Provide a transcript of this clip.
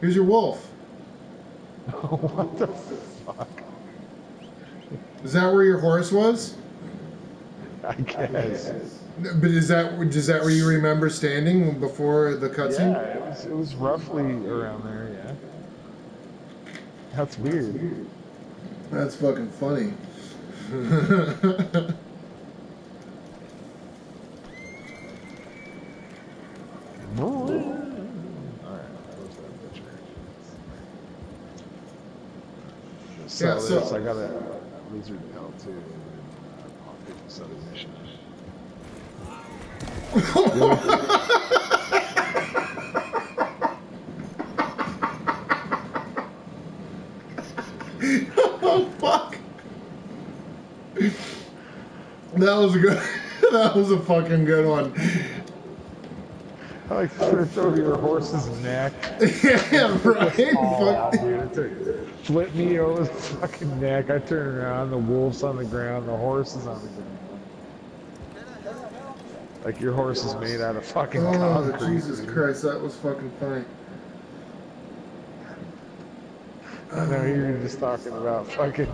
Here's your wolf. what the fuck? Is that where your horse was? I guess. But is that is that where you remember standing before the cutscene? Yeah, it was, it was roughly around there, yeah. That's weird. That's fucking funny. Sell Yeah, so- I got a lizard pelt too. and I'll pick this other mission. oh fuck! That was a good. that was a fucking good one. I like tripped over your horse's neck. yeah, right. Dude, it flipped me over the fucking neck. I turn around, the wolf's on the ground, the horse is on the ground. Like your horse is made out of fucking Oh concrete. Jesus dude. Christ, that was fucking funny. I know you were just talking about fucking